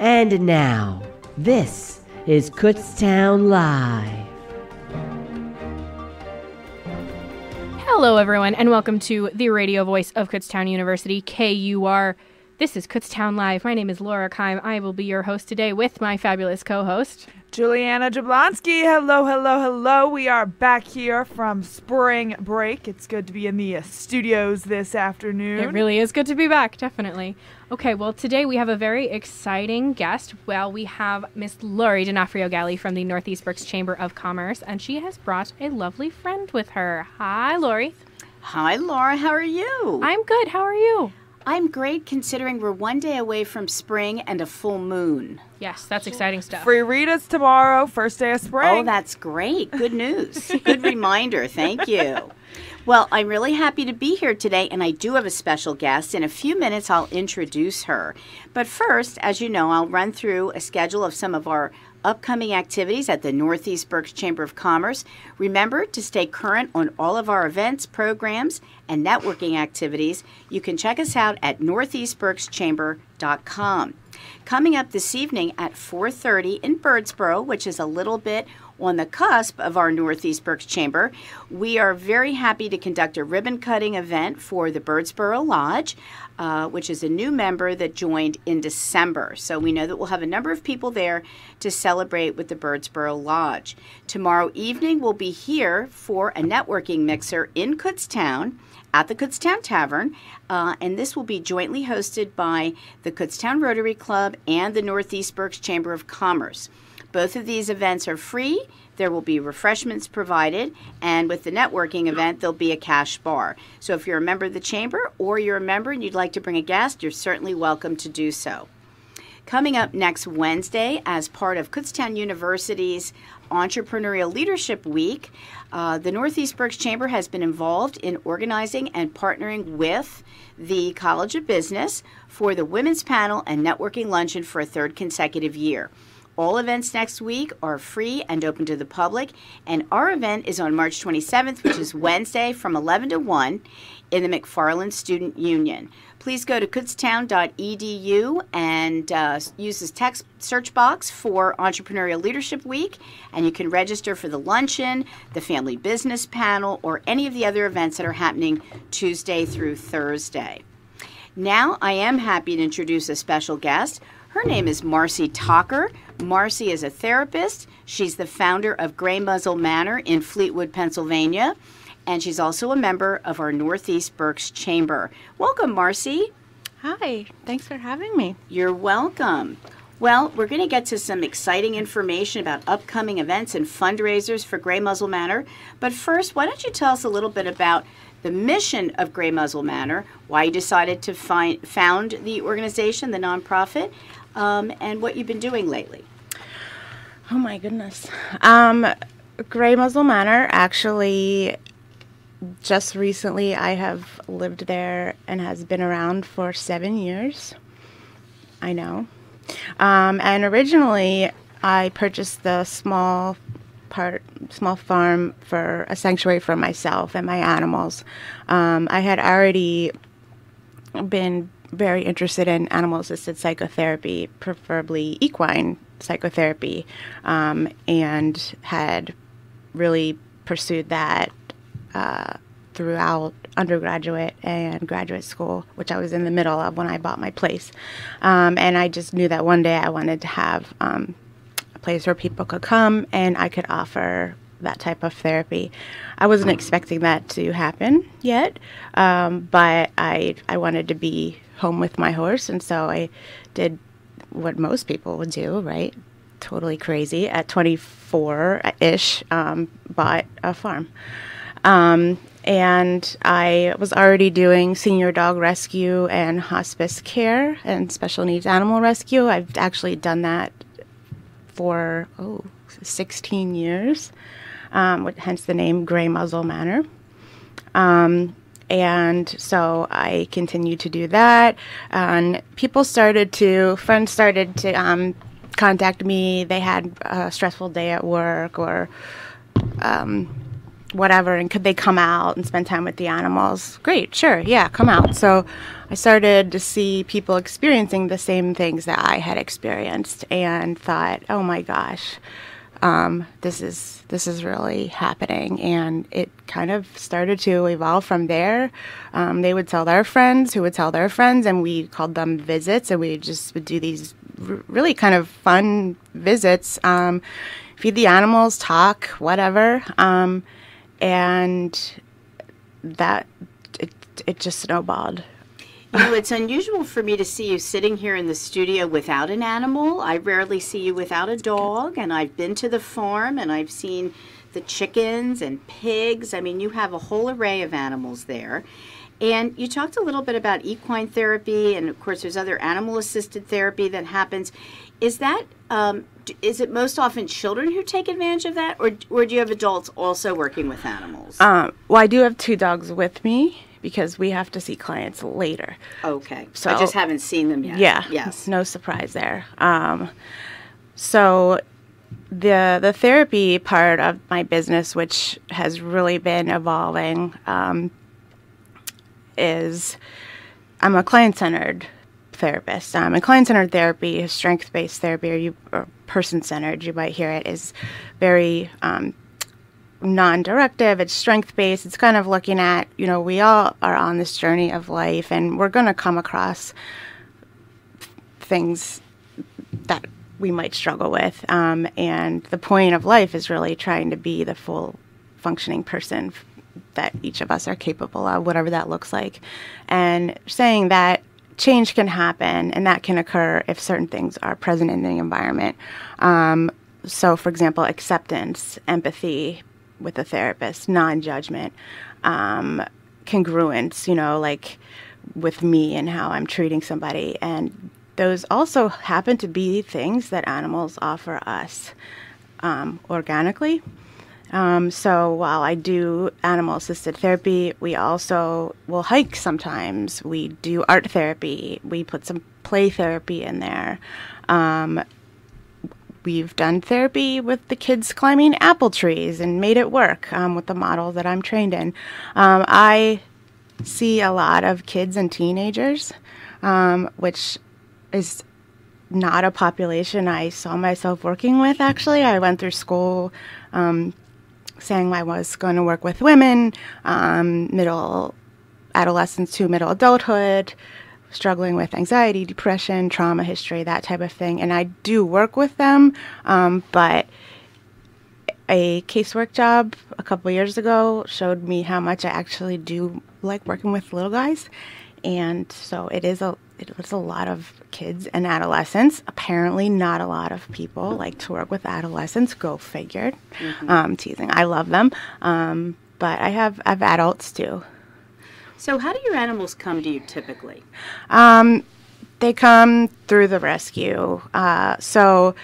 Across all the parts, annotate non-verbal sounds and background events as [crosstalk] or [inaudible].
And now, this is Kutztown Live. Hello, everyone, and welcome to the radio voice of Kutztown University, KUR. This is Kutztown Live. My name is Laura Keim. I will be your host today with my fabulous co host, Juliana Jablonski. Hello, hello, hello. We are back here from spring break. It's good to be in the uh, studios this afternoon. It really is good to be back, definitely. Okay, well, today we have a very exciting guest. Well, we have Miss Lori D'Onofrio Galli from the Northeast Berks Chamber of Commerce, and she has brought a lovely friend with her. Hi, Lori. Hi, Laura. How are you? I'm good. How are you? I'm great considering we're one day away from spring and a full moon. Yes, that's exciting stuff. Free readers tomorrow, first day of spring. Oh, that's great. Good news. Good reminder. Thank you. Well, I'm really happy to be here today, and I do have a special guest. In a few minutes, I'll introduce her. But first, as you know, I'll run through a schedule of some of our upcoming activities at the Northeast Berks Chamber of Commerce. Remember to stay current on all of our events, programs, and networking activities. You can check us out at northeastberkschamber.com. Coming up this evening at 4:30 in Birdsboro, which is a little bit on the cusp of our Northeast Berks Chamber, we are very happy to conduct a ribbon cutting event for the Birdsboro Lodge, uh, which is a new member that joined in December. So we know that we'll have a number of people there to celebrate with the Birdsboro Lodge. Tomorrow evening, we'll be here for a networking mixer in Kutztown at the Kutztown Tavern, uh, and this will be jointly hosted by the Kutztown Rotary Club and the Northeast Berks Chamber of Commerce. Both of these events are free. There will be refreshments provided, and with the networking event, there'll be a cash bar. So if you're a member of the chamber or you're a member and you'd like to bring a guest, you're certainly welcome to do so. Coming up next Wednesday, as part of Kutztown University's Entrepreneurial Leadership Week, uh, the Northeast Berks Chamber has been involved in organizing and partnering with the College of Business for the Women's Panel and Networking Luncheon for a third consecutive year. All events next week are free and open to the public, and our event is on March 27th, which is [coughs] Wednesday from 11 to 1 in the McFarland Student Union. Please go to kutztown.edu and uh, use this text search box for Entrepreneurial Leadership Week, and you can register for the luncheon, the family business panel, or any of the other events that are happening Tuesday through Thursday. Now, I am happy to introduce a special guest. Her name is Marcy Tocker. Marcy is a therapist. She's the founder of Grey Muzzle Manor in Fleetwood, Pennsylvania, and she's also a member of our Northeast Berks Chamber. Welcome, Marcy. Hi, thanks for having me. You're welcome. Well, we're going to get to some exciting information about upcoming events and fundraisers for Grey Muzzle Manor. But first, why don't you tell us a little bit about the mission of Grey Muzzle Manor, why you decided to find, found the organization, the nonprofit, um, and what you've been doing lately. Oh my goodness. Um, Grey Muzzle Manor actually just recently I have lived there and has been around for seven years. I know. Um, and originally I purchased the small part small farm for a sanctuary for myself and my animals. Um, I had already been very interested in animal assisted psychotherapy, preferably equine psychotherapy, um, and had really pursued that uh, throughout undergraduate and graduate school, which I was in the middle of when I bought my place. Um, and I just knew that one day I wanted to have um, a place where people could come and I could offer that type of therapy. I wasn't expecting that to happen yet, um, but I I wanted to be home with my horse, and so I did what most people would do, right? Totally crazy. At 24 ish, um, bought a farm. Um, and I was already doing senior dog rescue and hospice care and special needs animal rescue. I've actually done that for, oh, 16 years um, hence the name Grey Muzzle Manor. Um, and so I continued to do that. And people started to, friends started to um, contact me. They had a stressful day at work or um, whatever and could they come out and spend time with the animals great sure yeah come out so i started to see people experiencing the same things that i had experienced and thought oh my gosh um, this is this is really happening. And it kind of started to evolve from there. Um, they would tell their friends who would tell their friends and we called them visits and we just would do these really kind of fun visits um, feed the animals talk whatever. Um, and that it, it just snowballed You know, it's unusual for me to see you sitting here in the studio without an animal. I rarely see you without a dog, and I've been to the farm and I've seen the chickens and pigs. I mean, you have a whole array of animals there. And you talked a little bit about equine therapy, and of course, there's other animal assisted therapy that happens. Is that um, is it most often children who take advantage of that, or or do you have adults also working with animals? um, well i do have two dogs with me because we have to see clients later okay, so- I just haven't seen them yet. Yeah. Yes. No surprise there. Um, so the the therapy part of my business, which has really been evolving, um, is I'm a client centered therapist. Um, and client centered therapy strength based therapy, or you or person centered. You might hear it is very um, non-directive it's strength-based it's kind of looking at you know we all are on this journey of life and we're going to come across things that we might struggle with um, and the point of life is really trying to be the full functioning person that each of us are capable of whatever that looks like. And saying that change can happen and that can occur if certain things are present in the environment. Um, so for example acceptance empathy with a therapist non-judgment um, congruence you know like with me and how i'm treating somebody and those also happen to be things that animals offer us um, organically um, so while I do animal assisted therapy, we also will hike sometimes. We do art therapy. We put some play therapy in there. Um, we've done therapy with the kids climbing apple trees and made it work um, with the model that I'm trained in. Um, I see a lot of kids and teenagers, um, which is not a population I saw myself working with, actually. I went through school um, saying I was going to work with women, um, middle adolescence to middle adulthood, struggling with anxiety, depression, trauma history, that type of thing. And I do work with them, um, but a casework job a couple years ago showed me how much I actually do like working with little guys. And so it is a it is a lot of kids and adolescents. Apparently, not a lot of people like to work with adolescents. Go figured. Um, teasing. I love them, um, but I have I have adults too. So, how do your animals come to you typically? Um, they come through the rescue. Uh, so,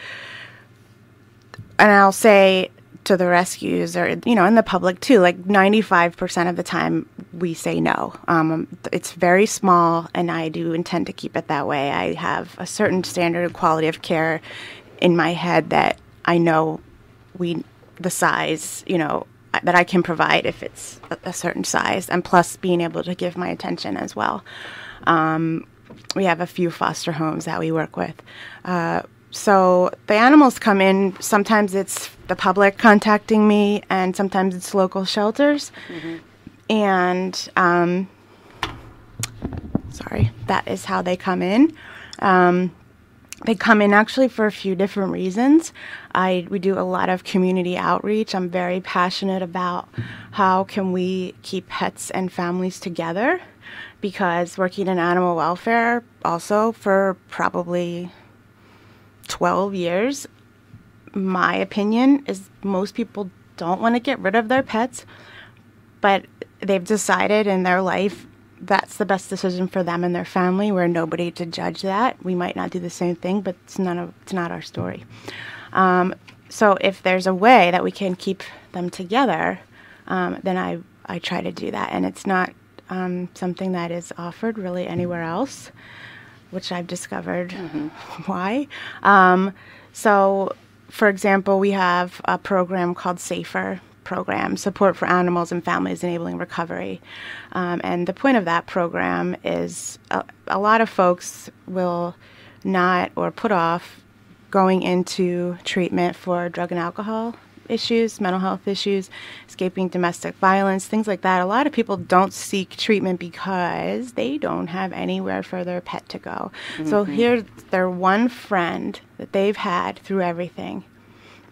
and I'll say to the rescues or, you know, in the public too, like 95% of the time we say no. Um, it's very small and I do intend to keep it that way. I have a certain standard of quality of care in my head that I know we, the size, you know, that I can provide if it's a, a certain size, and plus being able to give my attention as well. Um, we have a few foster homes that we work with. Uh, so the animals come in. Sometimes it's the public contacting me, and sometimes it's local shelters. And um, sorry, that is how they come in. Um, they come in actually for a few different reasons. I we do a lot of community outreach. I'm very passionate about how can we keep pets and families together because working in animal welfare also for probably 12 years my opinion is most people don't want to get rid of their pets but they've decided in their life that's the best decision for them and their family. We're nobody to judge that. We might not do the same thing, but it's none of it's not our story. Um, so if there's a way that we can keep them together, um, then I I try to do that, and it's not um, something that is offered really anywhere else, which I've discovered [laughs] why. Um, so, for example, we have a program called Safer program, Support for Animals and Families Enabling Recovery. Um, and the point of that program is a, a lot of folks will not or put off going into treatment for drug and alcohol issues, mental health issues, escaping domestic violence, things like that. A lot of people don't seek treatment because they don't have anywhere for their pet to go. Mm-hmm. So here's their one friend that they've had through everything.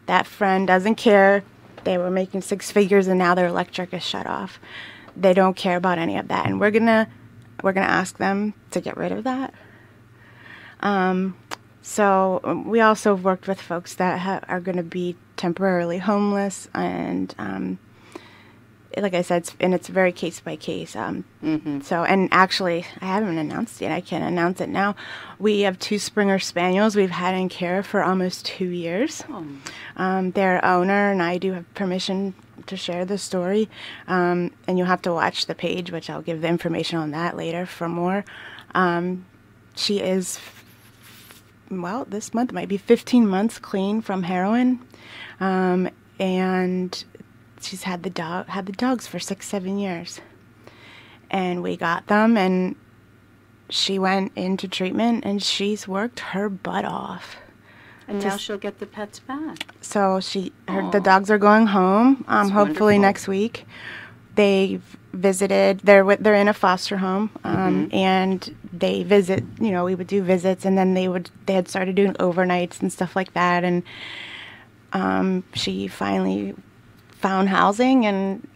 That friend doesn't care. They were making six figures and now their electric is shut off. They don't care about any of that. And we're gonna we're gonna ask them to get rid of that. Um, so um, we also worked with folks that ha- are going to be temporarily homeless, and um, like I said, it's, and it's very case by case. Um, mm-hmm. So, and actually, I haven't announced it. I can announce it now. We have two Springer Spaniels we've had in care for almost two years. Oh. Um, their owner and I do have permission to share the story, um, and you'll have to watch the page, which I'll give the information on that later for more. Um, she is well, this month might be 15 months clean from heroin, um, and she's had the dog had the dogs for six seven years, and we got them, and she went into treatment, and she's worked her butt off. And now she'll get the pets back. So she, her, the dogs are going home. Um, hopefully wonderful. next week. They've visited. They're they're in a foster home, um, mm-hmm. and they visit. You know, we would do visits, and then they would they had started doing overnights and stuff like that. And um, she finally found housing, and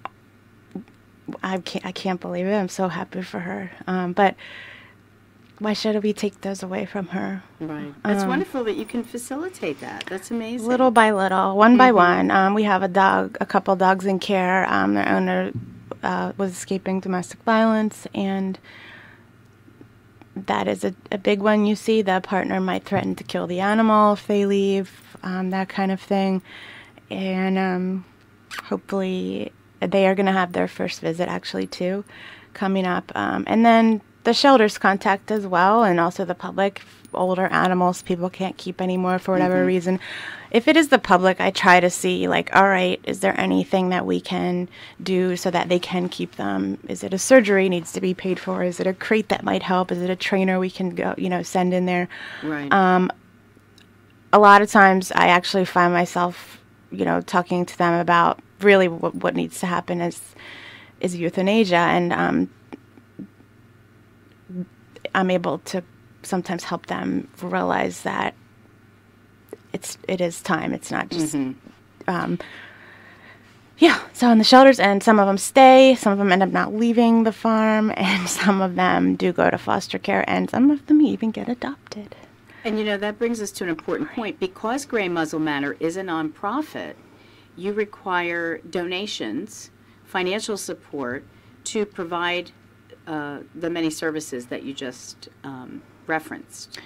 I can't I can't believe it. I'm so happy for her. Um, but why should we take those away from her? Right. It's um, wonderful that you can facilitate that. That's amazing. Little by little, one mm-hmm. by one. Um, we have a dog, a couple dogs in care. Um, their owner uh, was escaping domestic violence, and that is a, a big one you see. The partner might threaten to kill the animal if they leave, um, that kind of thing. And um, hopefully, they are going to have their first visit actually, too, coming up. Um, and then the shelters contact as well, and also the public. Older animals people can't keep anymore for whatever mm-hmm. reason. If it is the public, I try to see like, all right, is there anything that we can do so that they can keep them? Is it a surgery needs to be paid for? Is it a crate that might help? Is it a trainer we can go, you know, send in there? Right. Um, a lot of times, I actually find myself, you know, talking to them about really what, what needs to happen is is euthanasia and um, I'm able to sometimes help them realize that it's it is time. It's not just. Mm-hmm. Um, yeah, so in the shelters, and some of them stay, some of them end up not leaving the farm, [laughs] and some of them do go to foster care, and some of them even get adopted. And you know, that brings us to an important point. Because Grey Muzzle Manor is a nonprofit, you require donations, financial support to provide uh, the many services that you just um, referenced.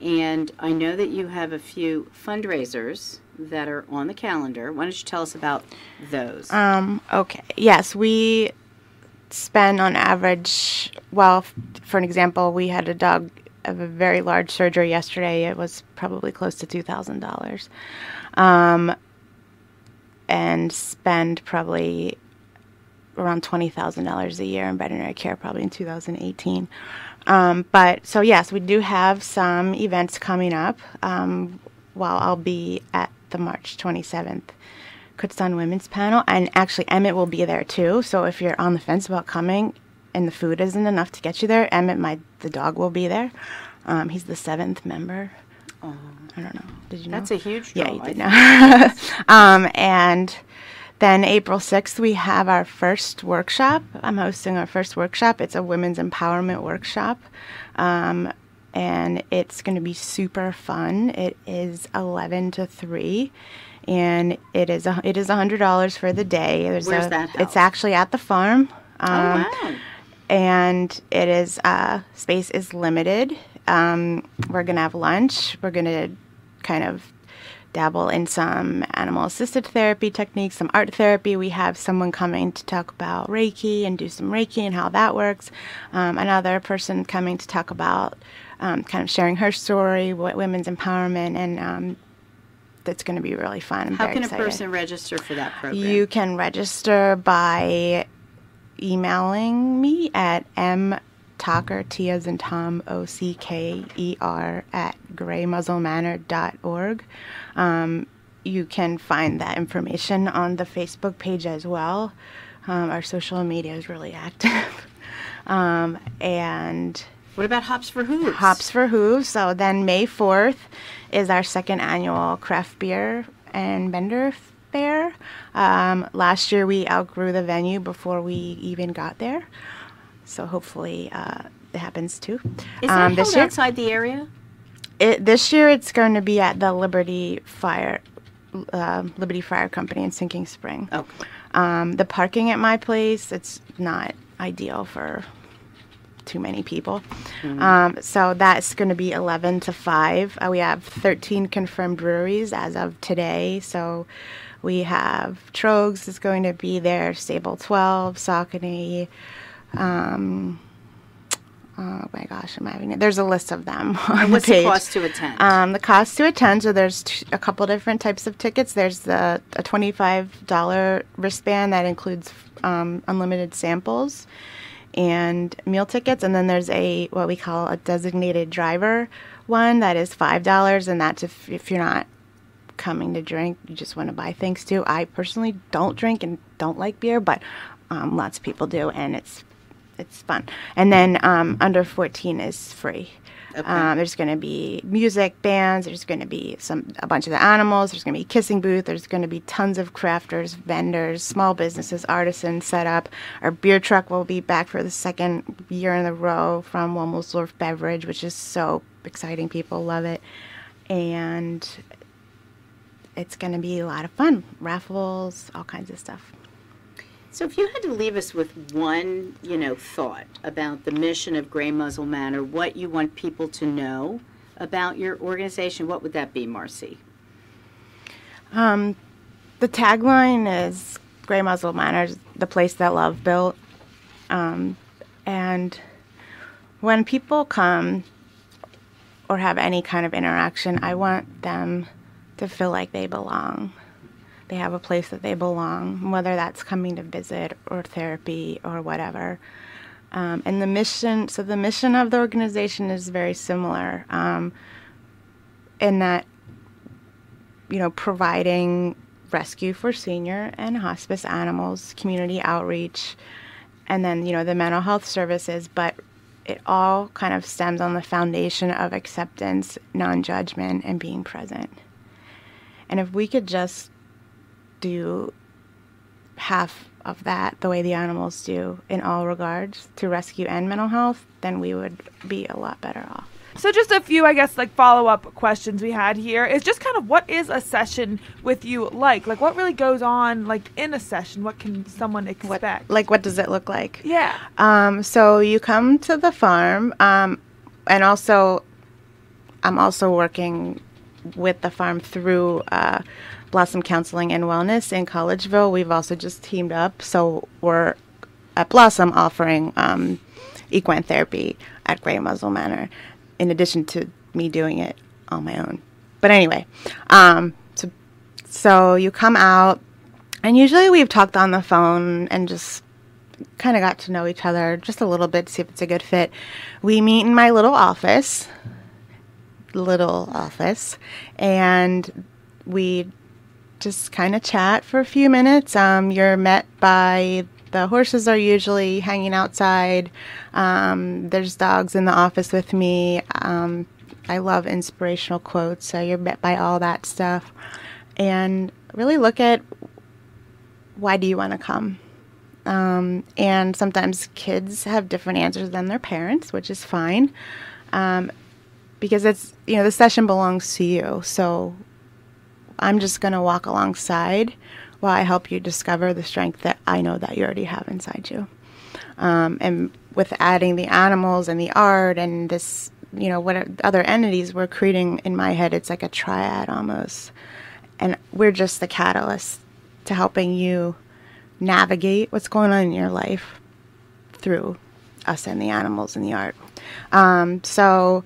And I know that you have a few fundraisers that are on the calendar. Why don't you tell us about those? Um, okay. Yes, we spend on average, well, f- for an example, we had a dog of a very large surgery yesterday. It was probably close to $2,000. Um, and spend probably around $20,000 a year in veterinary care, probably in 2018. Um, but so, yes, we do have some events coming up um, while I'll be at the March 27th Kutztown Women's Panel. And actually, Emmett will be there too. So if you're on the fence about coming and the food isn't enough to get you there, Emmett, my the dog, will be there. Um, he's the seventh member. Oh. I don't know. Did you know? That's a huge. Yeah, you did know. [laughs] um, and then April 6th, we have our first workshop. I'm hosting our first workshop. It's a women's empowerment workshop. Um, and it's going to be super fun. It is 11 to 3 and it is a, it is $100 for the day. There's Where's a, that house? It's actually at the farm. Oh, um, oh, wow. And it is, uh, space is limited. Um, we're going to have lunch. We're going to kind of dabble in some animal assisted therapy techniques, some art therapy. We have someone coming to talk about Reiki and do some Reiki and how that works. Um, another person coming to talk about um, kind of sharing her story, what women's empowerment, and um, it's going to be really fun. I'm How can excited. a person register for that program? You can register by emailing me at m Tocker, T as in Tom, O C K E R, at graymuzzlemanor.org. Um, you can find that information on the Facebook page as well. Um, our social media is really active. [laughs] um, and what about Hops for Hooves? Hops for Hooves. So then May 4th is our second annual craft beer and vendor fair. Um, last year we outgrew the venue before we even got there. So hopefully uh, it happens too. Is that Um, held year, outside the area? it, this year it's going to be at the Liberty Fire uh, Liberty Fire Company in Sinking Spring. Okay. Um, the parking at my place it's not ideal for too many people. Um, so that's going to be 11 to 5. Uh, we have 13 confirmed breweries as of today. So we have Troegs is going to be there, Stable 12, Saucony. Um, oh my gosh, I'm having it. There's a list of them [laughs] on And the what's the cost to attend? Um, the cost to attend, so there's t- a couple different types of tickets. There's the a twenty-five dollar wristband that includes um, unlimited samples and meal tickets, and then there's a what we call a designated driver one that is five dollars, and that's if if you're not coming to drink, you just want to buy things too. I personally don't drink and don't like beer, but um, lots of people do, and it's it's fun. And then um, under 14 is free. Um, there's going to be music bands. There's going to be some a bunch of the animals. There's going to be a kissing booth. There's going to be tons of crafters, vendors, small businesses, artisans set up. Our beer truck will be back for the second year in a row from Womelsdorf Beverage, which is so exciting. People love it, and it's going to be a lot of fun. Raffles, all kinds of stuff. So, if you had to leave us with one, you know, thought about the mission of Grey Muzzle Manor, what you want people to know about your organization, what would that be, Marcy? Um, the tagline is Grey Muzzle Manor, the place that love built. Um, and when people come or have any kind of interaction, I want them to feel like they belong. They have a place that they belong, whether that's coming to visit or therapy or whatever. Um, and the mission, so the mission of the organization is very similar um, in that you know, providing rescue for senior and hospice animals, community outreach, and then, you know, the mental health services. But it all kind of stems on the foundation of acceptance, non judgment, and being present. And if we could just do half of that the way the animals do in all regards to rescue and mental health, then we would be a lot better off. So just a few, I guess, like follow up questions we had here is just kind of what is a session with you like? Like what really goes on like in a session? What can someone What, expect? like, what does it look like? yeah. Um, so you come to the farm, um, and also, I'm also working with the farm through uh, Blossom Counseling and Wellness in Collegeville. We've also just teamed up, so we're at Blossom offering um, equine therapy at Grey Muzzle Manor, in addition to me doing it on my own. But anyway, um, so so you come out, and usually we've talked on the phone and just kind of got to know each other just a little bit, to see if it's a good fit. We meet in my little office, little office, and we just kind of chat for a few minutes. Um, you're met by the horses are usually hanging outside. Um, there's dogs in the office with me. Um, I love inspirational quotes, so you're met by all that stuff, and really look at why do you want to come. Um, and sometimes kids have different answers than their parents, which is fine, um, because it's you know the session belongs to you. So I'm just going to walk alongside while I help you discover the strength that I know that you already have inside you. Um, and with adding the animals and the art and this, you know, what other entities we're creating in my head, it's like a triad almost. And we're just the catalyst to helping you navigate what's going on in your life through us and the animals and the art. Um, so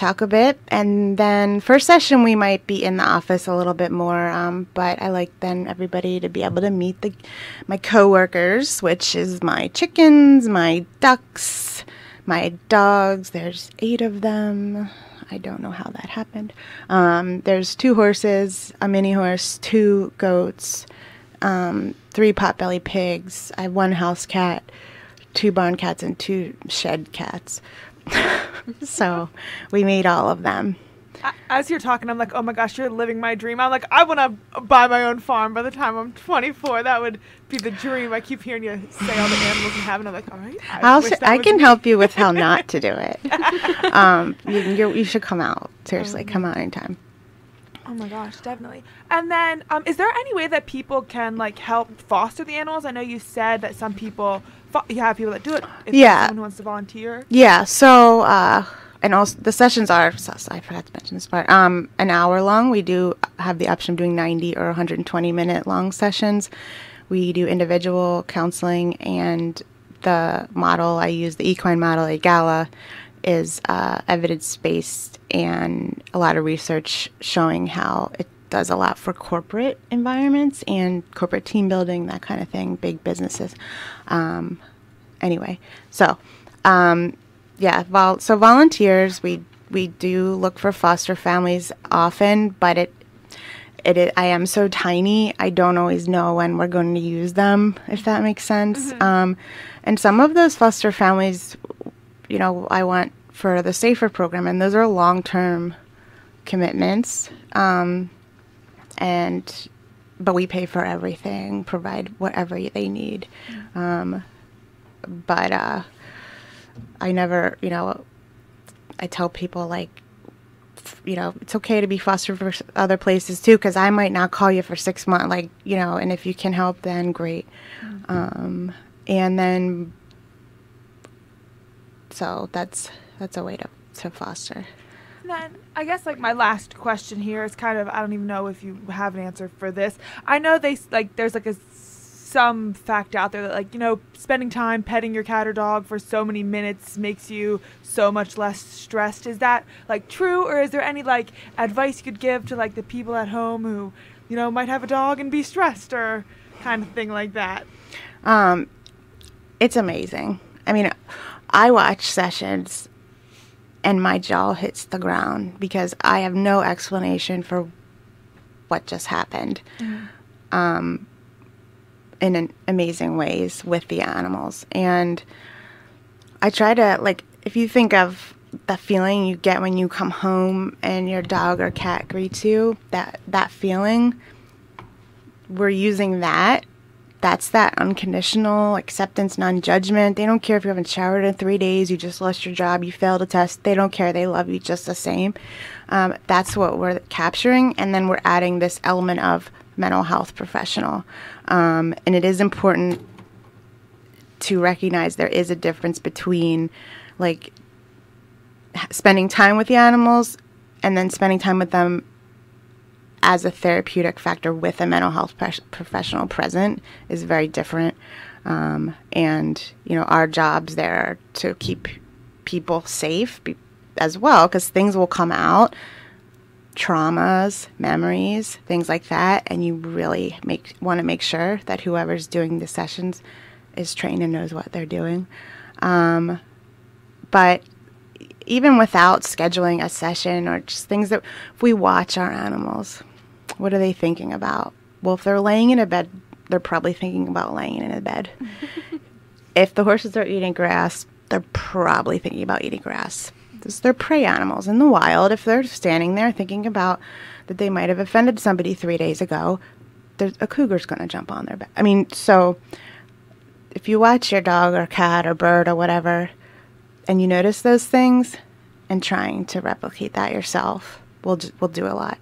talk a bit, and then first session we might be in the office a little bit more. Um, but I like then everybody to be able to meet the my coworkers, which is my chickens, my ducks, my dogs. There's eight of them. I don't know how that happened. Um, there's two horses, a mini horse, two goats, um, three potbelly pigs. I have one house cat, two barn cats, and two shed cats. So we made all of them. As you're talking, I'm like, oh my gosh, you're living my dream. I'm like, I want to buy my own farm by the time I'm 24. That would be the dream. I keep hearing you say all the animals you have, and I'm like, all right. I, I'll wish s- that I can me. help you with how not [laughs] to do it. um, you, you should come out. Seriously, come out anytime. Oh my gosh, definitely. And then, um, is there any way that people can like help foster the animals? I know you said that some people, you have people that do it. If Yeah. someone who wants to volunteer. Yeah. So, uh, and also the sessions are. So, so I forgot to mention this part. Um, an hour long. We do have the option of doing 90 or 120 minute long sessions. We do individual counseling, and the model I use, the equine model, EAGALA, is uh, evidence based and a lot of research showing how it does a lot for corporate environments and corporate team building, that kind of thing, big businesses. Um, anyway, so um, yeah, vol- so volunteers, we we do look for foster families often, but it it i- I am so tiny, I don't always know when we're going to use them, if that makes sense. Um, and some of those foster families, you know, I want for the Safer program, and those are long term commitments. Um, and but we pay for everything, provide whatever they need. Um, but uh, I never, you know, I tell people like, you know, it's okay to be fostered for other places too, because I might not call you for six months, like, you know, and if you can help, then great. Um, and then, so that's that's a way to to foster. And then I guess like my last question here is kind of I don't even know if you have an answer for this. I know they like there's like a some fact out there that like you know spending time petting your cat or dog for so many minutes makes you so much less stressed. Is that like true or is there any like advice you could give to like the people at home who you know might have a dog and be stressed or kind of thing like that? Um, it's amazing. I mean, I watch sessions and my jaw hits the ground because I have no explanation for what just happened. Um, in an amazing ways with the animals. And I try to like if you think of the feeling you get when you come home and your dog or cat greets you, that that feeling we're using that that's that unconditional acceptance, non judgment. They don't care if you haven't showered in three days, you just lost your job, you failed a test. They don't care. They love you just the same. Um, that's what we're capturing. And then we're adding this element of mental health professional. Um, and it is important to recognize there is a difference between like spending time with the animals and then spending time with them as a therapeutic factor with a mental health professional present is very different. Um, and, you know, our jobs there are to keep people safe be- as well because things will come out traumas, memories, things like that, and you really make want to make sure that whoever's doing the sessions is trained and knows what they're doing. Um, but even without scheduling a session or just things that we watch our animals, what are they thinking about? Well, if they're laying in a bed, they're probably thinking about laying in a bed. [laughs] if the horses are eating grass, they're probably thinking about eating grass. This, they're prey animals in the wild. If they're standing there thinking about that they might have offended somebody three days ago, there's a cougar's going to jump on their back. I mean, so if you watch your dog or cat or bird or whatever, and you notice those things, and trying to replicate that yourself will will do a lot.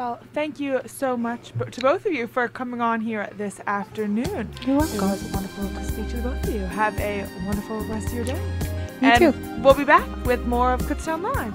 Well, thank you so much to both of you for coming on here this afternoon. You're welcome. It was wonderful to speak to both of you. Have a wonderful rest of your day. You and too. we'll be back with more of Kutztown Live.